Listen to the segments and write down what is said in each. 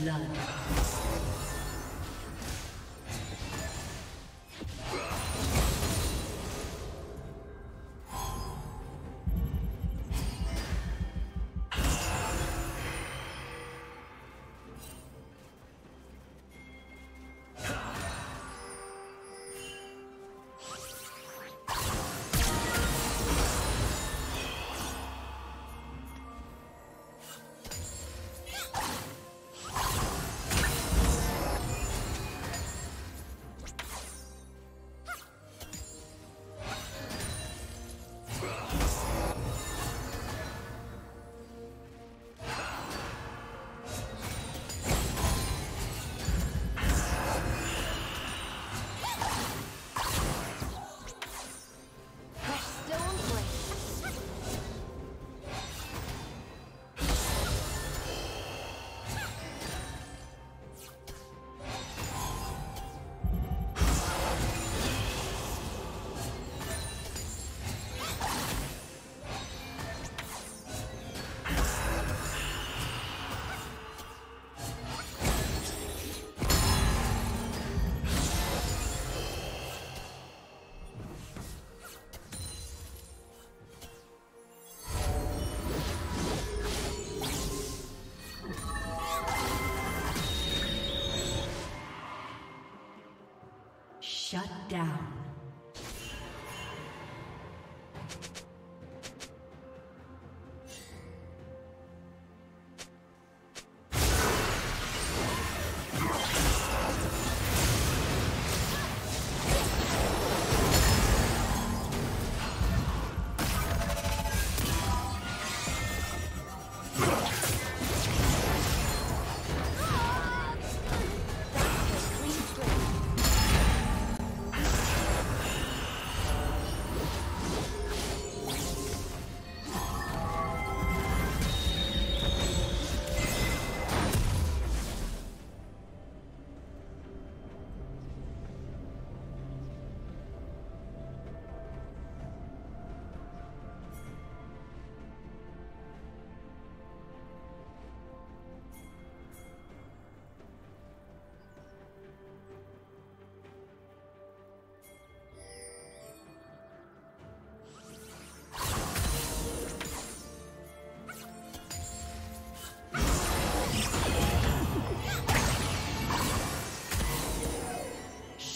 Blood.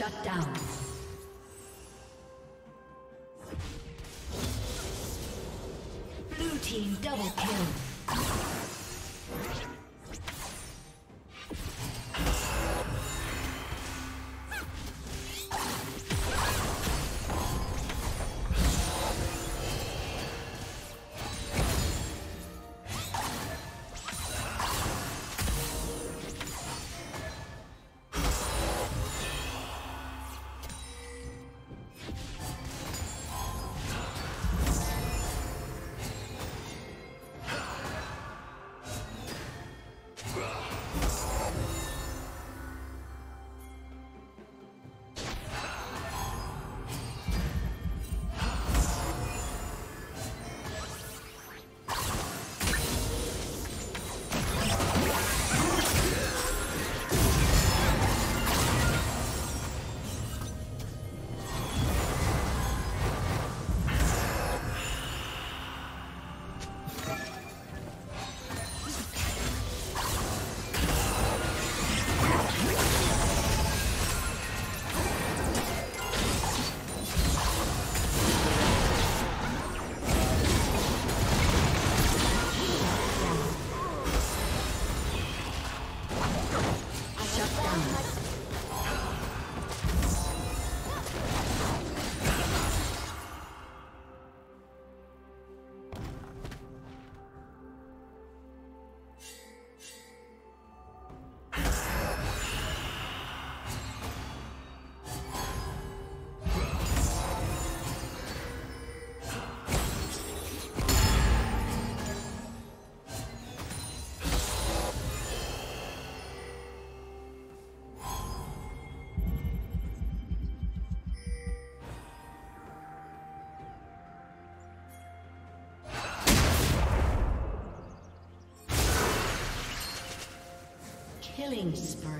Shut down. Killing spree.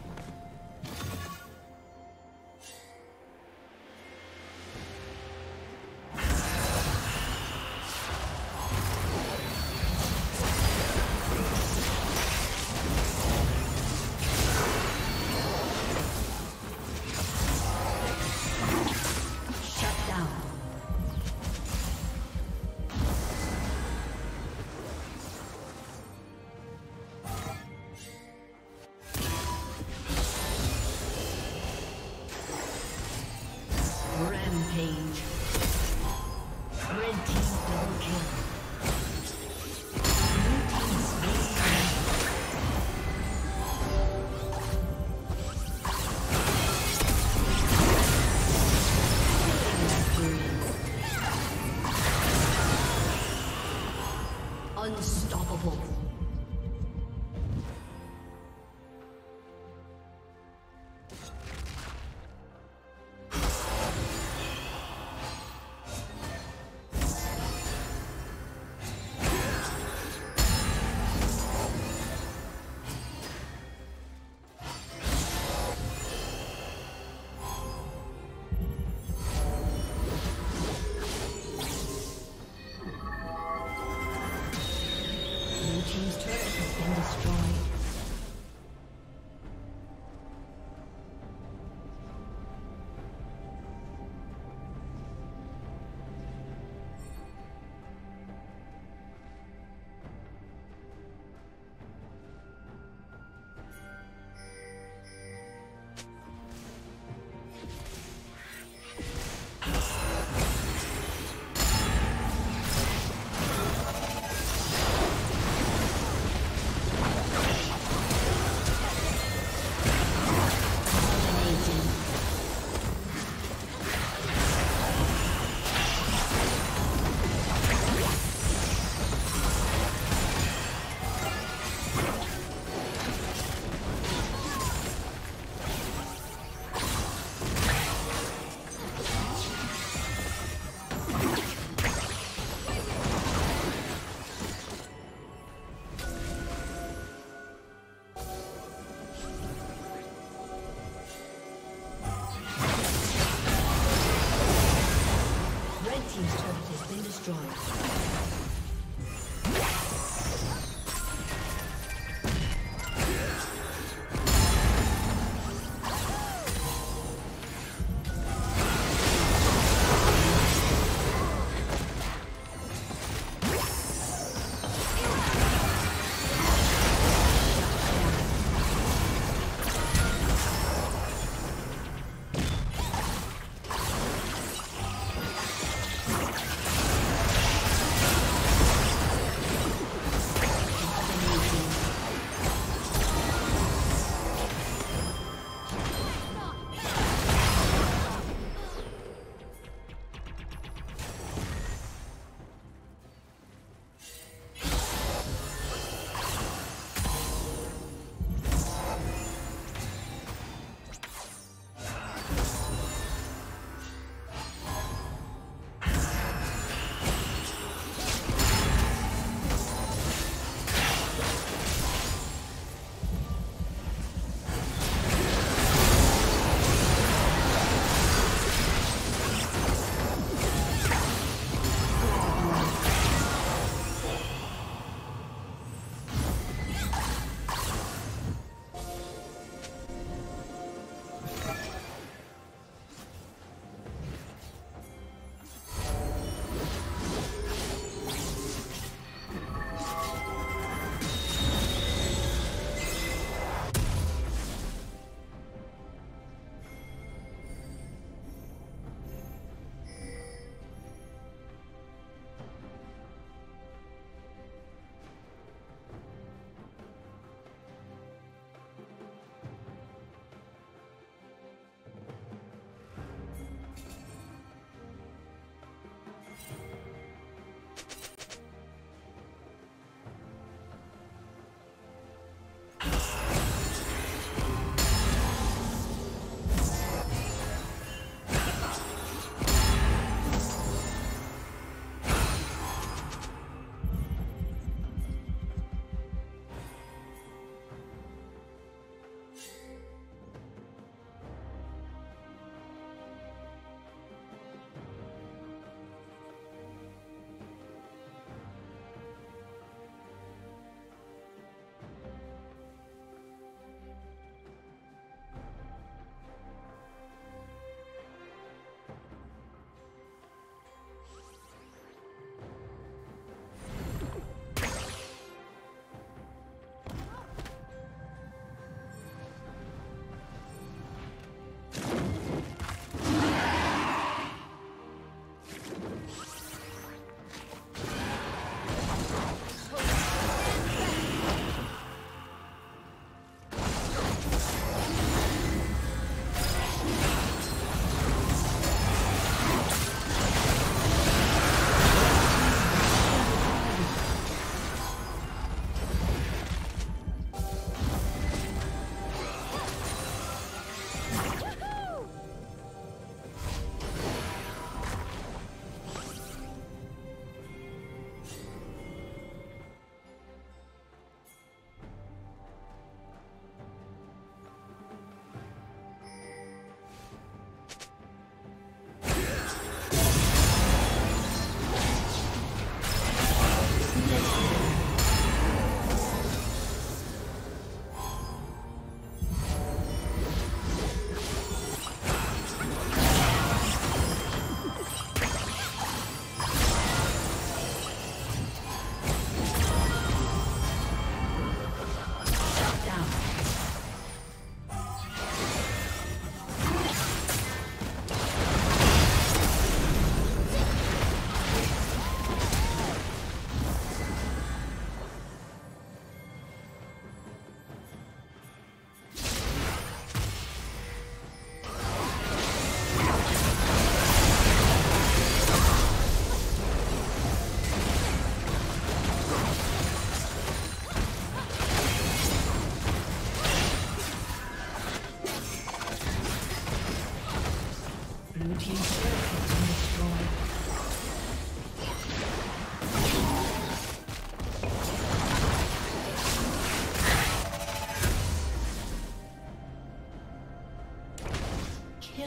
Rampage. destroyed.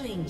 Killing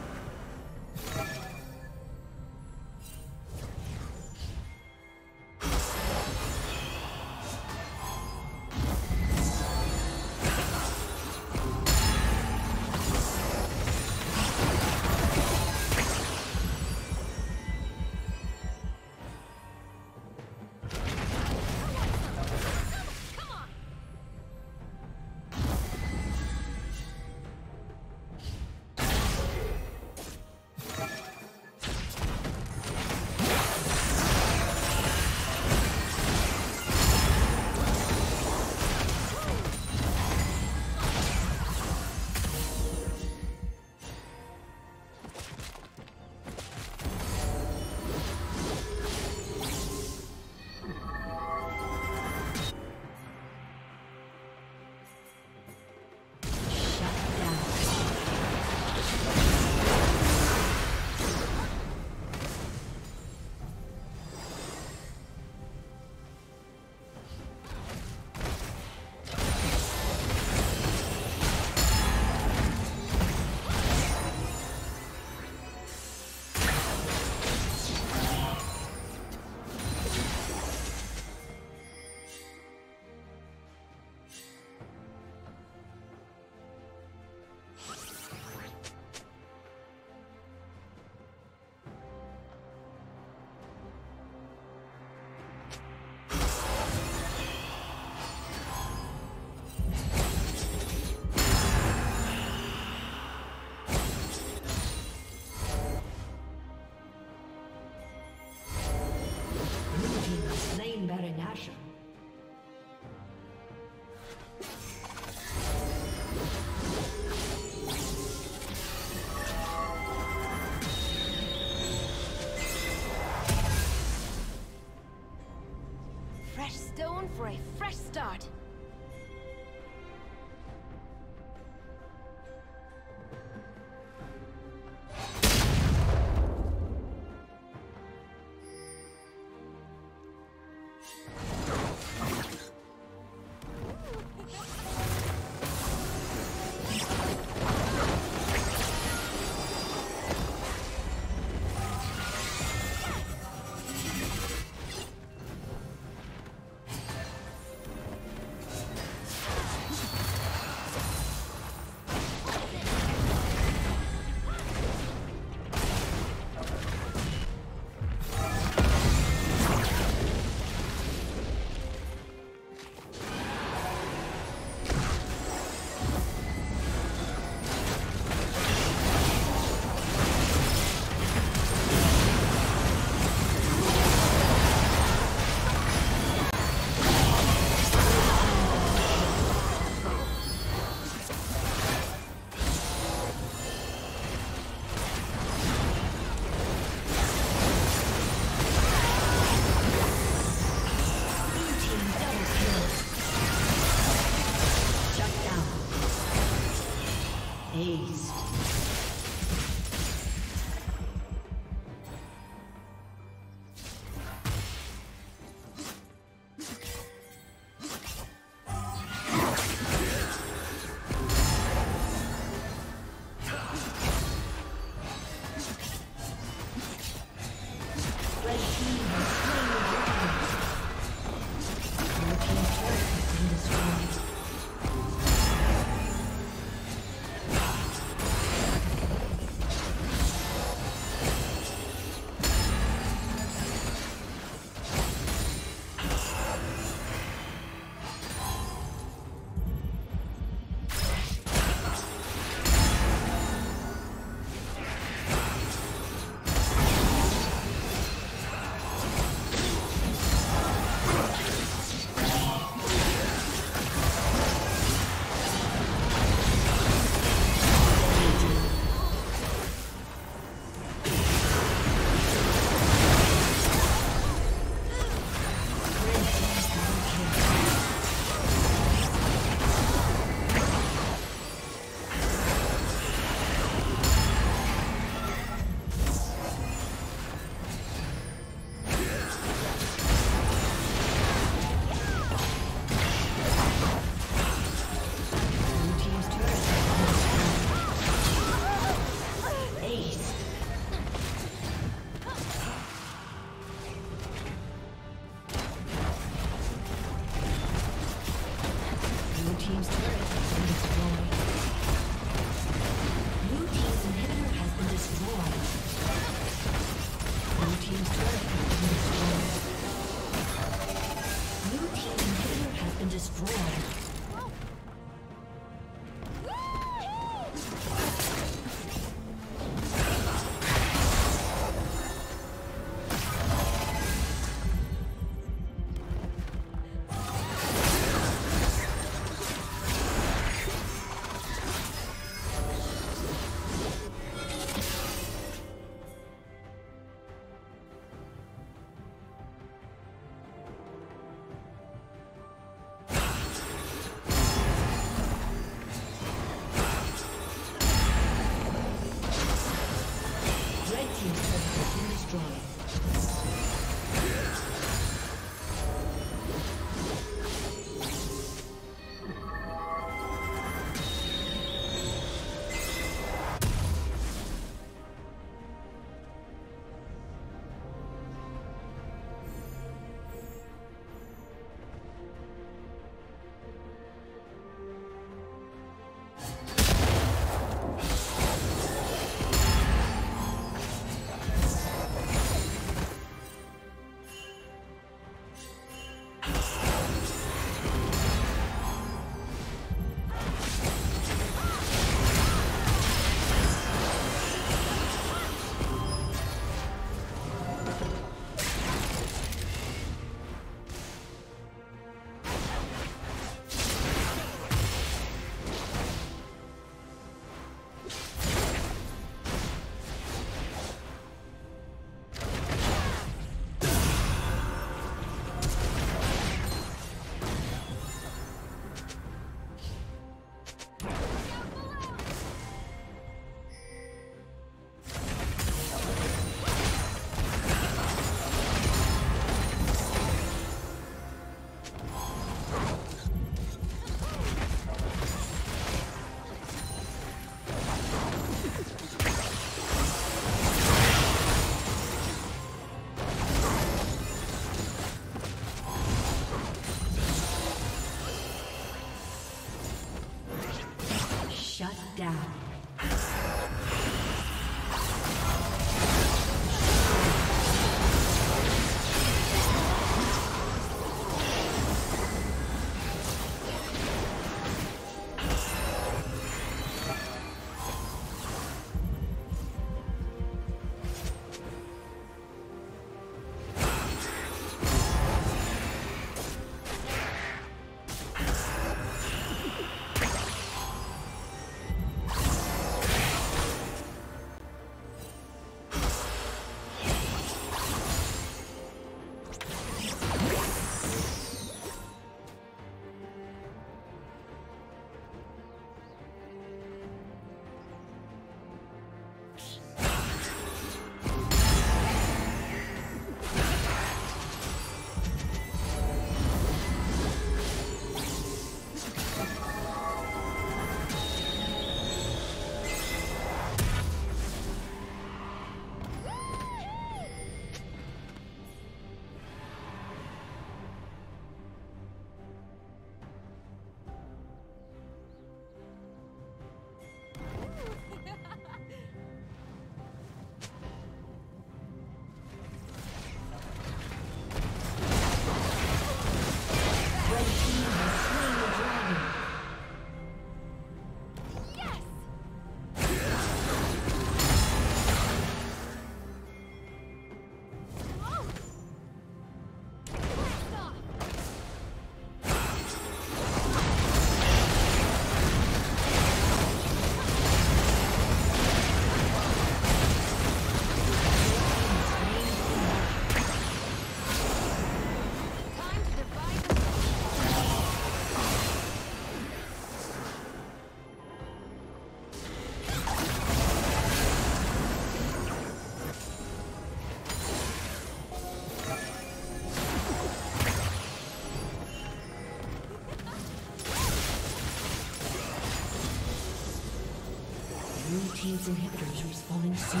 team's inhibitor is respawning soon.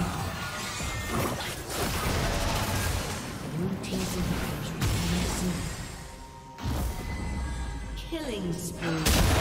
Blue team's inhibitor is respawning soon. Killing spree.